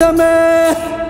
Dame,